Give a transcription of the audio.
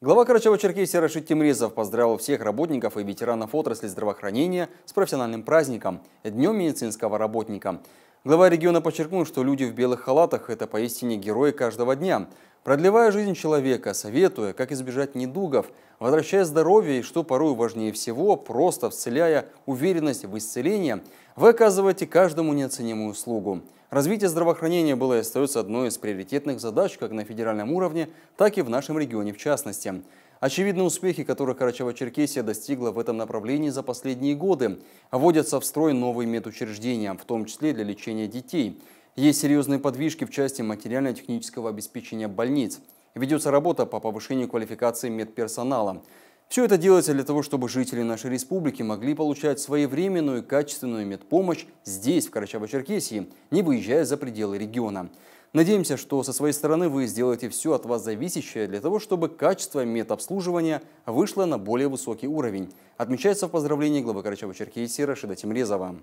Глава Карачаева-Черкесии Рашид Тимрезов поздравил всех работников и ветеранов отрасли здравоохранения с профессиональным праздником – Днем медицинского работника. Глава региона подчеркнул, что люди в белых халатах – это поистине герои каждого дня. Продлевая жизнь человека, советуя, как избежать недугов, возвращая здоровье и, что порой важнее всего, просто вселяя уверенность в исцеление, вы оказываете каждому неоценимую услугу. Развитие здравоохранения было и остается одной из приоритетных задач как на федеральном уровне, так и в нашем регионе в частности. Очевидны успехи, которые Карачаево-Черкесия достигла в этом направлении за последние годы. Вводятся в строй новые медучреждения, в том числе для лечения детей. Есть серьезные подвижки в части материально-технического обеспечения больниц. Ведется работа по повышению квалификации медперсонала. Все это делается для того, чтобы жители нашей республики могли получать своевременную и качественную медпомощь здесь, в Карачаево-Черкесии, не выезжая за пределы региона. Надеемся, что со своей стороны вы сделаете все от вас зависящее для того, чтобы качество медобслуживания вышло на более высокий уровень. Отмечается в поздравлении главы Карачаево-Черкесии Рашида Тимрезова.